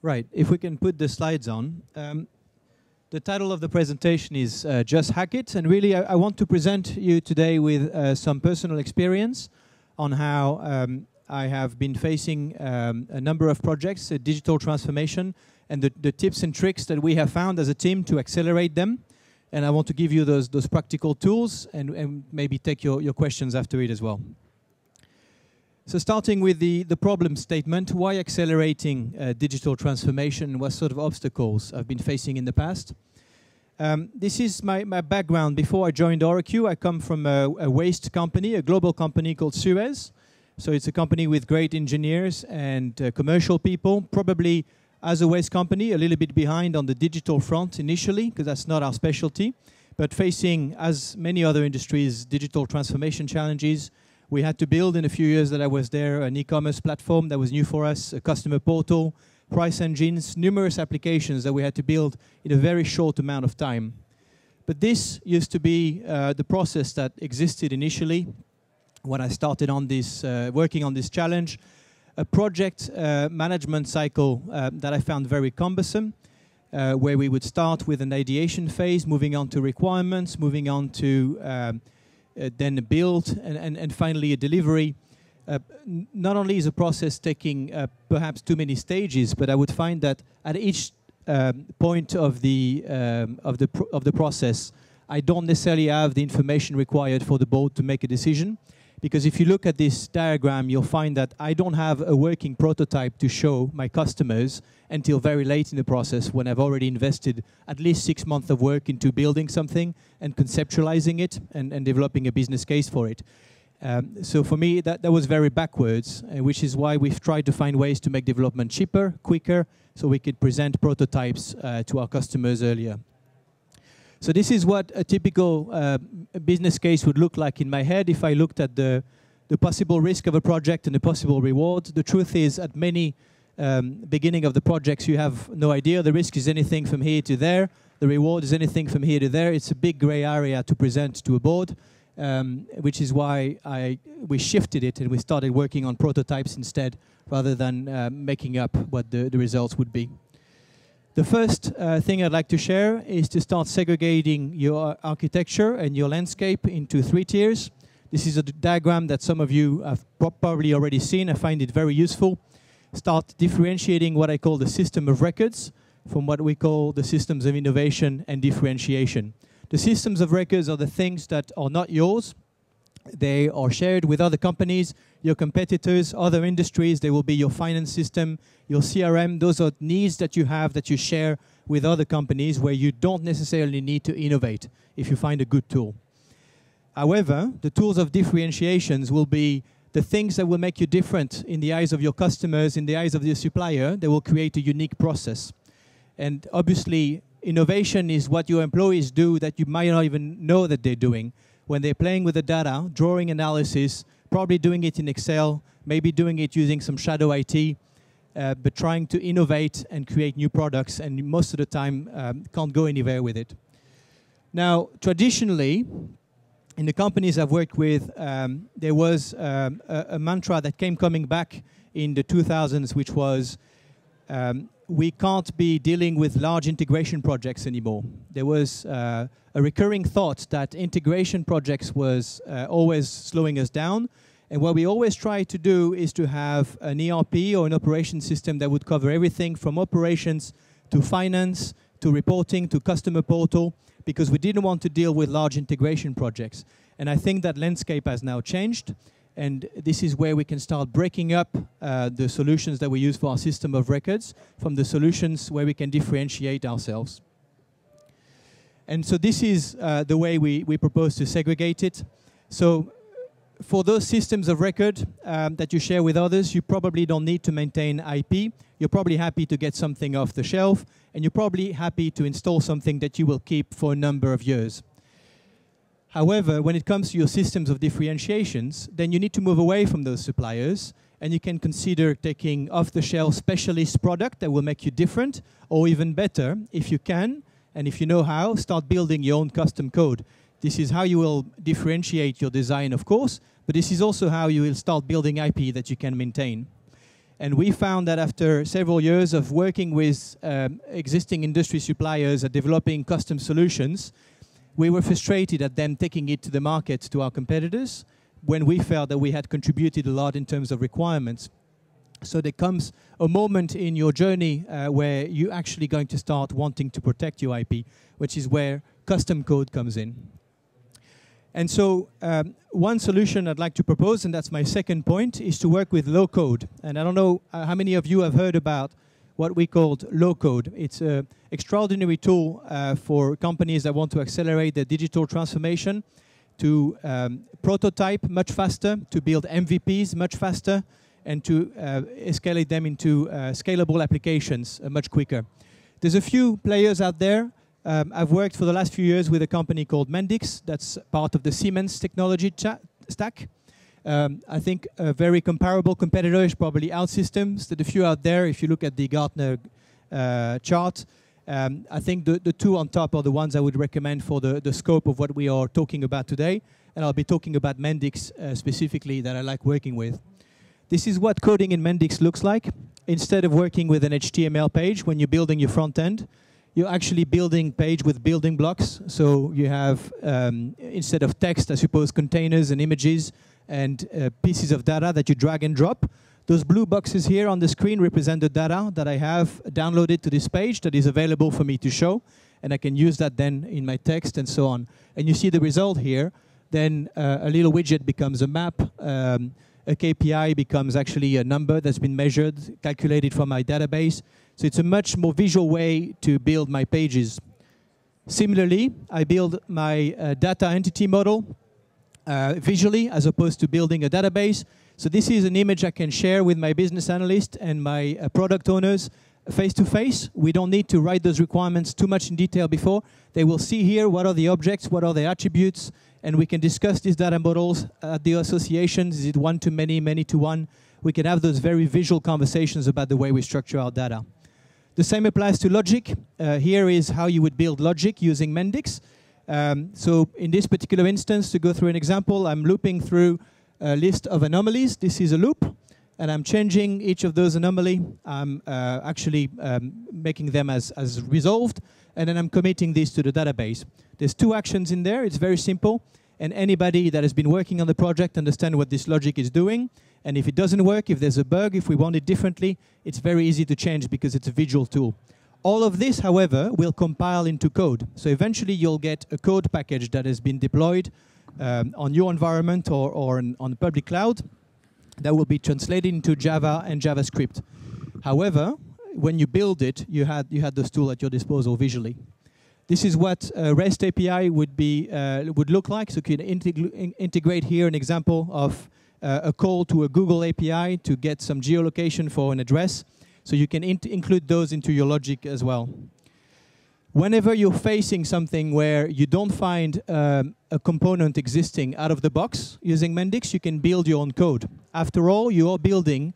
Right, if we can put the slides on. Um, the title of the presentation is uh, Just Hack It, and really I, I, want to present you today with uh, some personal experience on how um, I have been facing um, a number of projects, digital transformation, and the, the, tips and tricks that we have found as a team to accelerate them. And I want to give you those, those practical tools and, and maybe take your, your questions after it as well. So starting with the, the problem statement, why accelerating uh, digital transformation? What sort of obstacles I've been facing in the past? Um, this is my, my background. Before I joined OraQ, I come from a, a, waste company, a global company called Suez. So it's a company with great engineers and uh, commercial people, probably as a waste company, a little bit behind on the digital front initially, because that's not our specialty, but facing, as many other industries, digital transformation challenges, we had to build in a few years that I was there an e-commerce platform that was new for us, a customer portal, price engines, numerous applications that we had to build in a very short amount of time. But this used to be uh, the process that existed initially when I started on this, uh, working on this challenge, a project uh, management cycle uh, that I found very cumbersome, uh, where we would start with an ideation phase, moving on to requirements, moving on to um, then a build, and, and, and finally a delivery. Uh, not only is a process taking uh, perhaps too many stages, but I would find that at each um, point of the um, of the of the process, I don't necessarily have the information required for the board to make a decision. Because if you look at this diagram, you'll find that I don't have a working prototype to show my customers until very late in the process when I've already invested at least six months of work into building something and conceptualizing it and, and developing a business case for it. Um, so for me, that, that was very backwards, uh, which is why we've tried to find ways to make development cheaper, quicker, so we could present prototypes uh, to our customers earlier. So this is what a typical uh, business case would look like in my head if I looked at the, the possible risk of a project and the possible reward. The truth is, at many um, beginning of the projects, you have no idea. The risk is anything from here to there. The reward is anything from here to there. It's a big gray area to present to a board, um, which is why I, we shifted it and we started working on prototypes instead, rather than uh, making up what the, the results would be. The first uh, thing I'd like to share is to start segregating your architecture and your landscape into three tiers. This is a diagram that some of you have probably already seen. I find it very useful. Start differentiating what I call the system of records from what we call the systems of innovation and differentiation. The systems of records are the things that are not yours, they are shared with other companies, your competitors, other industries. They will be your finance system, your CRM. Those are needs that you have that you share with other companies where you don't necessarily need to innovate if you find a good tool. However, the tools of differentiations will be the things that will make you different in the eyes of your customers, in the eyes of your supplier. They will create a unique process. And obviously, innovation is what your employees do that you might not even know that they're doing when they're playing with the data, drawing analysis, probably doing it in Excel, maybe doing it using some shadow IT, uh, but trying to innovate and create new products, and most of the time um, can't go anywhere with it. Now, traditionally, in the companies I've worked with, um, there was um, a, a, mantra that came coming back in the 2000s, which was um, we can't be dealing with large integration projects anymore. There was uh, a recurring thought that integration projects was uh, always slowing us down. And what we always try to do is to have an ERP or an operation system that would cover everything from operations to finance to reporting to customer portal because we didn't want to deal with large integration projects. And I think that landscape has now changed. And this is where we can start breaking up uh, the solutions that we use for our system of records from the solutions where we can differentiate ourselves. And so this is uh, the way we, we propose to segregate it. So for those systems of record um, that you share with others, you probably don't need to maintain IP. You're probably happy to get something off the shelf, and you're probably happy to install something that you will keep for a number of years. However, when it comes to your systems of differentiations, then you need to move away from those suppliers and you can consider taking off-the-shelf specialist product that will make you different or even better, if you can, and if you know how, start building your own custom code. This is how you will differentiate your design, of course, but this is also how you will start building IP that you can maintain. And we found that after several years of working with um, existing industry suppliers at developing custom solutions, we were frustrated at them taking it to the market to our competitors when we felt that we had contributed a lot in terms of requirements. So there comes a moment in your journey uh, where you're actually going to start wanting to protect your IP, which is where custom code comes in. And so um, one solution I'd like to propose, and that's my second point, is to work with low code. And I don't know uh, how many of you have heard about what we called low code. It's an extraordinary tool uh, for companies that want to accelerate their digital transformation, to um, prototype much faster, to build MVPs much faster, and to uh, escalate them into uh, scalable applications uh, much quicker. There's a few players out there um, I've worked for the last few years with a company called Mendix, that's part of the Siemens technology stack. Um, I think a very comparable competitor is probably OutSystems. A few out there, if you look at the Gartner uh, chart. Um, I think the, the two on top are the ones I would recommend for the, the scope of what we are talking about today. And I'll be talking about Mendix uh, specifically that I like working with. This is what coding in Mendix looks like. Instead of working with an HTML page when you're building your front end, you're actually building page with building blocks. So you have, um, instead of text, I suppose, containers and images and uh, pieces of data that you drag and drop. Those blue boxes here on the screen represent the data that I have downloaded to this page that is available for me to show. And I can use that then in my text and so on. And you see the result here. Then uh, a little widget becomes a map. Um, a KPI becomes actually a number that's been measured, calculated from my database. So it's a much more visual way to build my pages. Similarly, I build my uh, data entity model uh, visually as opposed to building a database. So this is an image I can share with my business analyst and my uh, product owners face to face. We don't need to write those requirements too much in detail before. They will see here what are the objects, what are the attributes, and we can discuss these data models at the associations. Is it one to many, many to one? We can have those very visual conversations about the way we structure our data. The same applies to logic. Uh, here is how you would build logic using Mendix. Um, so in this particular instance, to go through an example, I'm looping through a list of anomalies. This is a loop, and I'm changing each of those anomaly. I'm uh, actually um, making them as, as resolved, and then I'm committing these to the database. There's two actions in there. It's very simple, and anybody that has been working on the project understand what this logic is doing. And if it doesn't work, if there's a bug, if we want it differently, it's very easy to change because it's a visual tool. All of this, however, will compile into code. So eventually you'll get a code package that has been deployed um, on your environment or, or on, on the public cloud that will be translated into Java and JavaScript. However, when you build it, you had, you had this tool at your disposal visually. This is what a REST API would, be, uh, would look like. So you can integ integrate here an example of uh, a call to a Google API to get some geolocation for an address. So you can include those into your logic as well. Whenever you're facing something where you don't find um, a component existing out of the box using Mendix, you can build your own code. After all, you are building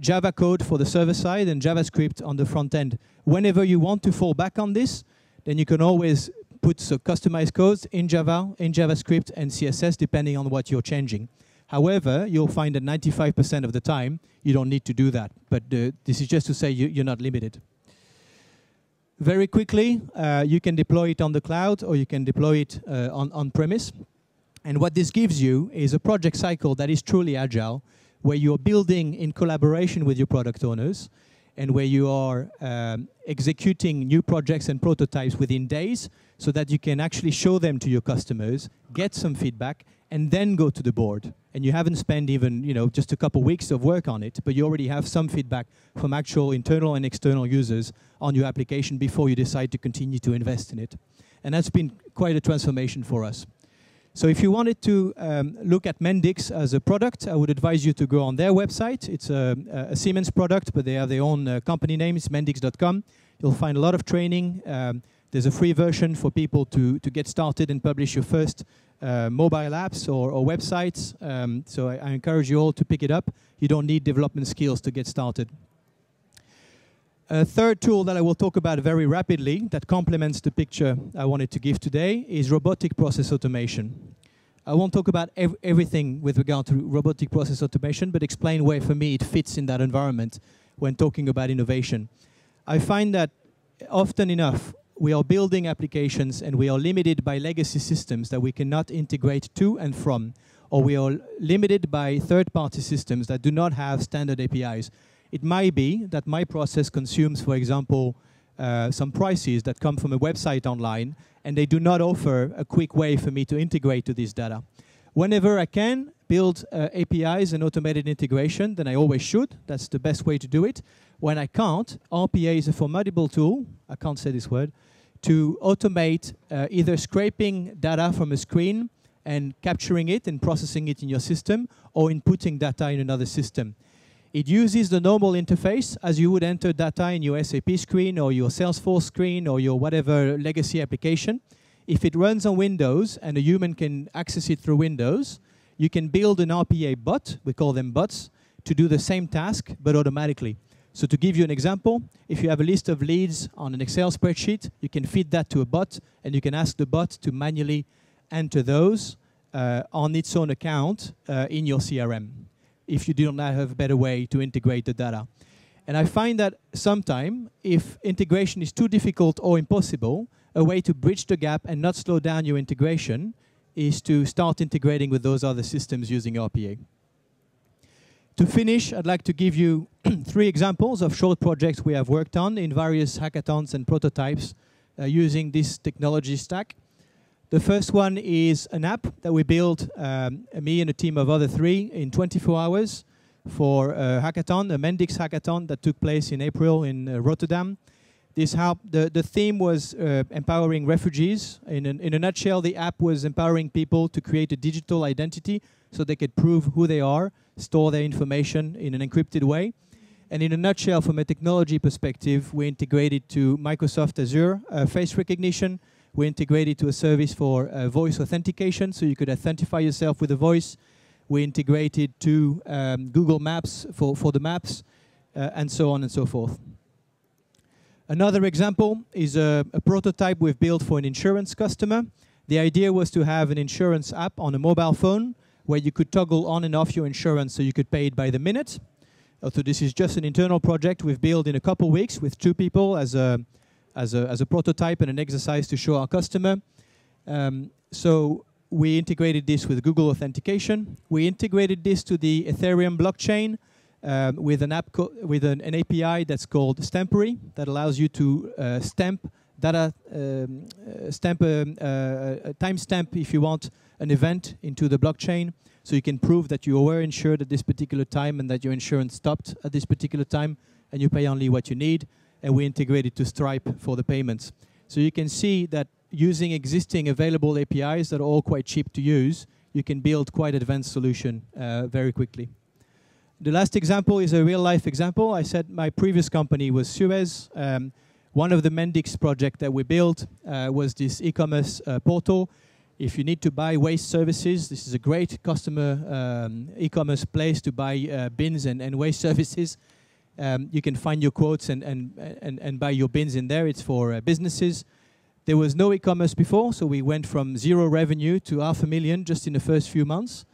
Java code for the server side and JavaScript on the front end. Whenever you want to fall back on this, then you can always put so customized codes in Java, in JavaScript, and CSS, depending on what you're changing. However, you'll find that 95% of the time, you don't need to do that. But uh, this is just to say you, are not limited. Very quickly, uh, you can deploy it on the cloud or you can deploy it uh, on, on premise. And what this gives you is a project cycle that is truly agile, where you're building in collaboration with your product owners and where you are um, executing new projects and prototypes within days so that you can actually show them to your customers, get some feedback, and then go to the board. And you haven't spent even, you know, just a couple weeks of work on it, but you already have some feedback from actual internal and external users on your application before you decide to continue to invest in it. And that's been quite a transformation for us. So if you wanted to um, look at Mendix as a product, I would advise you to go on their website. It's a, a Siemens product, but they have their own uh, company name. It's mendix.com. You'll find a lot of training. Um, there's a free version for people to, to get started and publish your first uh, mobile apps or, or websites. Um, so I, I, encourage you all to pick it up. You don't need development skills to get started. A third tool that I will talk about very rapidly that complements the picture I wanted to give today is robotic process automation. I won't talk about ev everything with regard to robotic process automation, but explain where for me it fits in that environment when talking about innovation. I find that often enough we are building applications and we are limited by legacy systems that we cannot integrate to and from, or we are limited by third-party systems that do not have standard APIs. It might be that my process consumes, for example, uh, some prices that come from a website online, and they do not offer a quick way for me to integrate to this data. Whenever I can build uh, APIs and automated integration, then I always should. That's the best way to do it. When I can't, RPA is a formidable tool, I can't say this word, to automate uh, either scraping data from a screen and capturing it and processing it in your system or inputting data in another system. It uses the normal interface as you would enter data in your SAP screen or your Salesforce screen or your whatever legacy application. If it runs on Windows and a human can access it through Windows, you can build an RPA bot, we call them bots, to do the same task but automatically. So to give you an example, if you have a list of leads on an Excel spreadsheet, you can feed that to a bot, and you can ask the bot to manually enter those uh, on its own account uh, in your CRM, if you do not have a better way to integrate the data. And I find that sometimes, if integration is too difficult or impossible, a way to bridge the gap and not slow down your integration is to start integrating with those other systems using RPA. To finish, I'd like to give you three examples of short projects we have worked on in various hackathons and prototypes uh, using this technology stack. The first one is an app that we built, um, me and a team of other three, in 24 hours for a hackathon, a Mendix hackathon that took place in April in uh, Rotterdam. This helped, the, the theme was uh, empowering refugees. In, an, in a nutshell, the app was empowering people to create a digital identity so they could prove who they are, store their information in an encrypted way. And in a nutshell, from a technology perspective, we integrated to Microsoft Azure uh, face recognition. We integrated to a service for uh, voice authentication, so you could authentify yourself with a voice. We integrated to um, Google Maps for, for the maps, uh, and so on and so forth. Another example is a, a prototype we've built for an insurance customer. The idea was to have an insurance app on a mobile phone where you could toggle on and off your insurance so you could pay it by the minute. Uh, so this is just an internal project we've built in a couple weeks with two people as a, as a, as a prototype and an exercise to show our customer. Um, so we integrated this with Google Authentication. We integrated this to the Ethereum blockchain um, with an app with an, an, API that's called Stampery that allows you to uh, stamp data, um, uh, stamp a, a timestamp if you want an event into the blockchain so you can prove that you were insured at this particular time and that your insurance stopped at this particular time and you pay only what you need and we integrated to Stripe for the payments. So you can see that using existing available APIs that are all quite cheap to use, you can build quite advanced solution uh, very quickly. The last example is a real life example. I said my previous company was Suez. Um, one of the Mendix project that we built uh, was this e-commerce uh, portal if you need to buy waste services, this is a great customer um, e-commerce place to buy uh, bins and, and waste services. Um, you can find your quotes and, and, and, and buy your bins in there. It's for uh, businesses. There was no e-commerce before, so we went from zero revenue to half a million just in the first few months.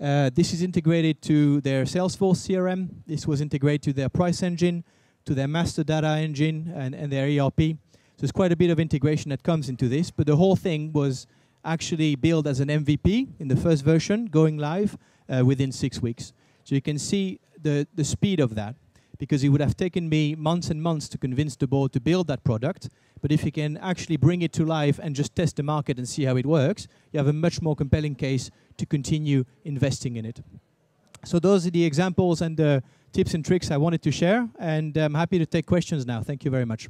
Uh, this is integrated to their Salesforce CRM. This was integrated to their price engine, to their master data engine, and, and their ERP. So there's quite a bit of integration that comes into this, but the whole thing was actually built as an MVP in the first version, going live uh, within six weeks. So you can see the, the speed of that, because it would have taken me months and months to convince the board to build that product. But if you can actually bring it to life and just test the market and see how it works, you have a much more compelling case to continue investing in it. So those are the examples and the tips and tricks I wanted to share, and I'm happy to take questions now. Thank you very much.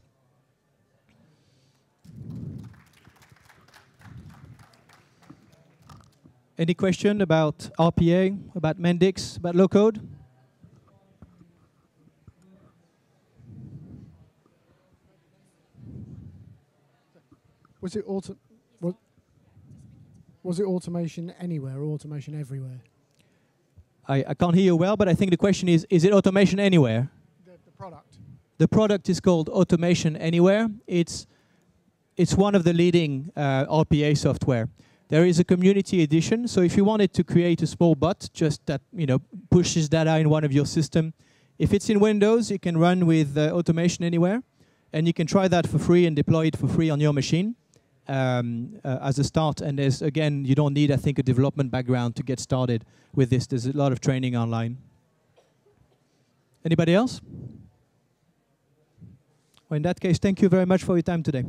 Any question about RPA, about Mendix, about low code? Was it auto was, was it automation anywhere or automation everywhere? I, I can't hear you well, but I think the question is, is it automation anywhere? The, the product. The product is called Automation Anywhere. It's, it's one of the leading uh, RPA software. There is a community edition, so if you wanted to create a small bot, just that you know pushes data in one of your system, if it's in Windows, you can run with uh, Automation Anywhere, and you can try that for free and deploy it for free on your machine um, uh, as a start. And there's again, you don't need, I think, a development background to get started with this. There's a lot of training online. Anybody else? Well, in that case, thank you very much for your time today.